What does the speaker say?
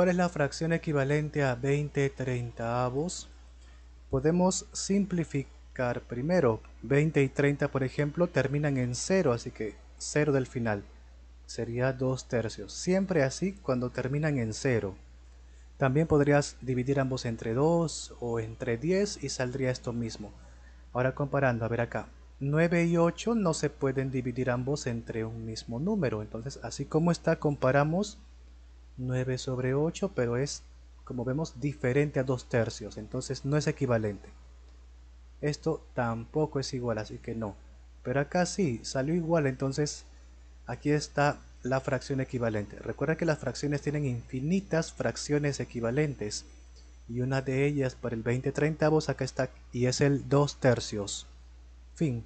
¿Cuál es la fracción equivalente a 20 treintavos? Podemos simplificar primero. 20 y 30, por ejemplo, terminan en 0, así que 0 del final. Sería 2 tercios. Siempre así cuando terminan en 0. También podrías dividir ambos entre 2 o entre 10 y saldría esto mismo. Ahora comparando, a ver acá. 9 y 8 no se pueden dividir ambos entre un mismo número. Entonces, así como está, comparamos 9 sobre 8, pero es, como vemos, diferente a 2 tercios, entonces no es equivalente. Esto tampoco es igual, así que no. Pero acá sí, salió igual, entonces aquí está la fracción equivalente. Recuerda que las fracciones tienen infinitas fracciones equivalentes. Y una de ellas para el 20 treintavos acá está y es el 2 tercios. Fin.